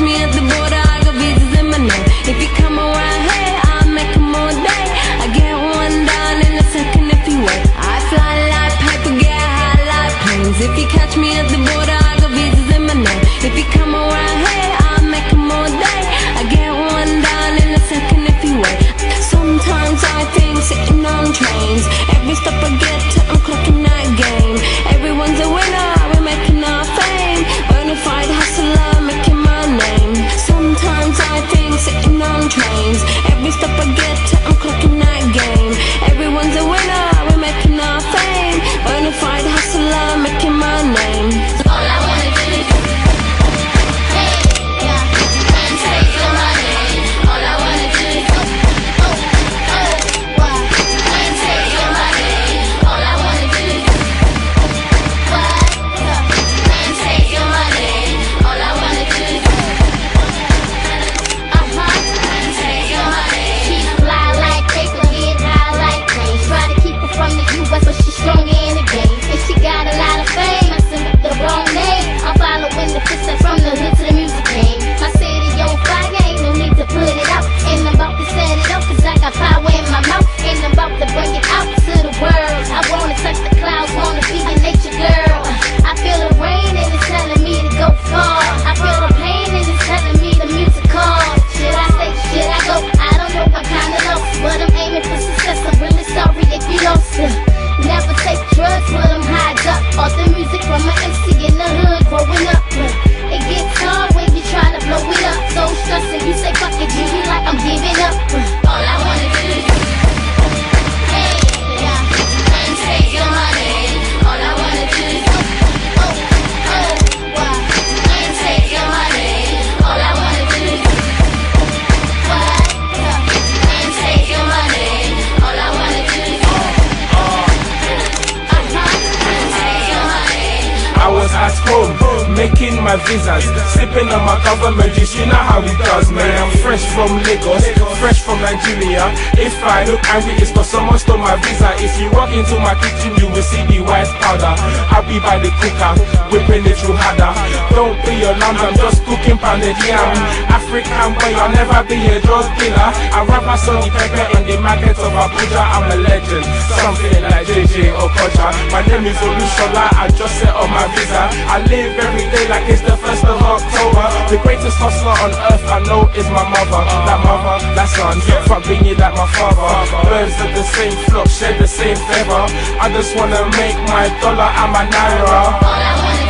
me at the border, I got visas in my name. If you come around here, I'll make 'em all day. I get one down in a second if you wait. I fly like paper, get high like planes. If you catch me at the border, At home, making my visas, sipping on my government juice. You know how it does, man. I'm fresh from Lagos, fresh from Nigeria. If I look angry, it's cause someone stole my visa. If you walk into my kitchen, you will see the white powder. I'll be by the cooker, whipping it through harder. Don't be alarmed, I'm just cooking pounded yam. African boy, I'll never be a drug dealer. I rap my sonny pepper in the market of Abuja. I'm a legend, something like JJ Okocha. My name is Olushola, I just set on my visa. I live every day like it's the first of October. The greatest hustler on earth I know is my mother. That mother, that son, from being you like my father. Birds of the same flock, share the same feather. I just wanna make my dollar and my naira.